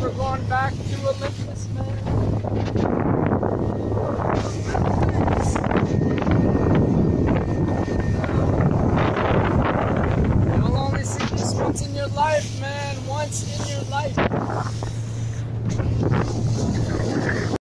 We're going back to Olympus, man. You'll only see this once in your life, man. Once in your life.